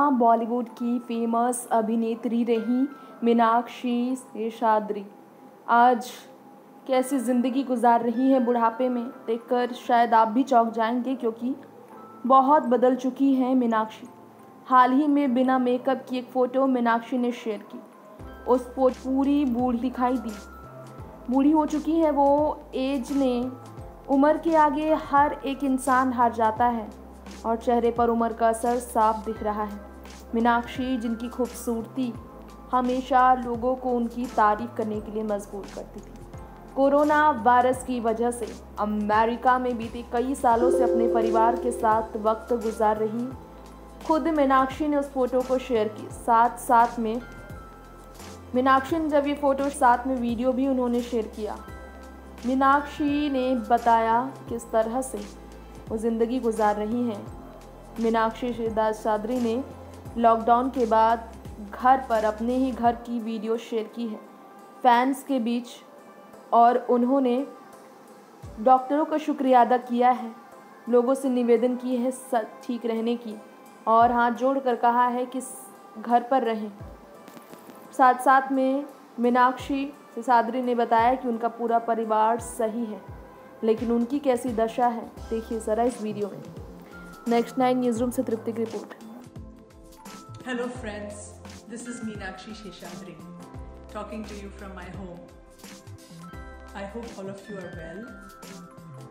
की फ़ेमस अभिनेत्री रही मीनाक्षी शेषाद्री। आज कैसी ज़िंदगी गुजार रही हैं बुढ़ापे में, देखकर शायद आप भी चौंक जाएँगे क्योंकि बहुत बदल चुकी हैं मीनाक्षी। हाल ही में बिना मेकअप की एक फ़ोटो मीनाक्षी ने शेयर की। उस फोट पूरी बूढ़ दिखाई दी। बूढ़ी हो चुकी है वो एज ने उम्र के आगे हर एक इंसान हार जाता है और चेहरे पर उम्र का असर साफ़ दिख रहा है। मीनाक्षी, जिनकी खूबसूरती हमेशा लोगों को उनकी तारीफ़ करने के लिए मजबूर करती थी। कोरोना वायरस की वजह से अमेरिका में बीते कई सालों से अपने परिवार के साथ वक्त गुजार रही खुद मीनाक्षी ने उस फ़ोटो को शेयर की। साथ साथ में मीनाक्षी ने जब ये फ़ोटो, साथ में वीडियो भी उन्होंने शेयर किया। मीनाक्षी ने बताया किस तरह से वो ज़िंदगी गुजार रही हैं। मीनाक्षी शिवदास चादरी ने लॉकडाउन के बाद घर पर अपने ही घर की वीडियो शेयर की है। फैंस के बीच और उन्होंने डॉक्टरों का शुक्रिया अदा किया है, लोगों से निवेदन की है सब ठीक रहने की और हाथ जोड़ कर कहा है कि घर पर रहें। साथ साथ में मीनाक्षी सिसादरी ने बताया कि उनका पूरा परिवार सही है, लेकिन उनकी कैसी दशा है, देखिए ज़रा इस वीडियो में। नेक्स्ट नाइन न्यूज़ रूम से तृप्ति की report. Hello, friends. This is Meenakshi Seshadri talking to you from my home. I hope all of you are well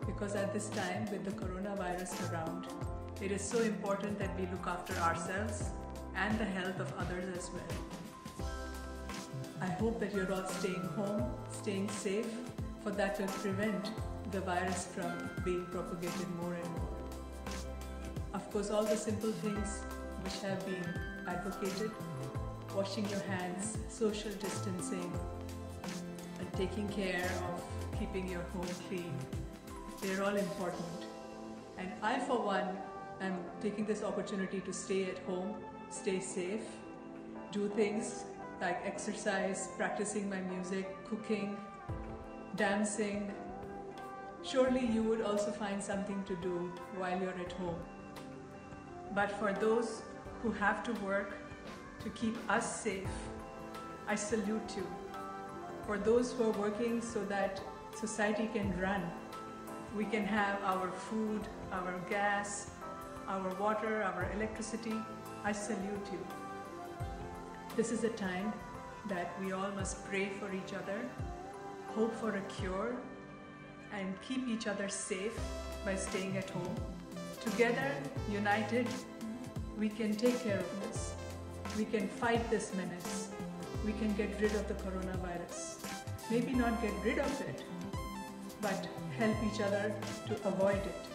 because at this time, with the coronavirus around, it is so important that we look after ourselves and the health of others as well. I hope that you're all staying home, staying safe, for that will prevent the virus from being propagated more and more. Of course, all the simple things which have been advocated, washing your hands, social distancing, and taking care of keeping your home clean, they're all important. And I, for one, am taking this opportunity to stay at home, stay safe, do things like exercise, practicing my music, cooking, dancing. Surely you would also find something to do while you're at home. But for those who have to work to keep us safe, I salute you. For those who are working so that society can run, we can have our food, our gas, our water, our electricity, I salute you. This is a time that we all must pray for each other, hope for a cure, and keep each other safe by staying at home. Together, united, we can take care of this. We can fight this menace. We can get rid of the coronavirus. Maybe not get rid of it, but help each other to avoid it.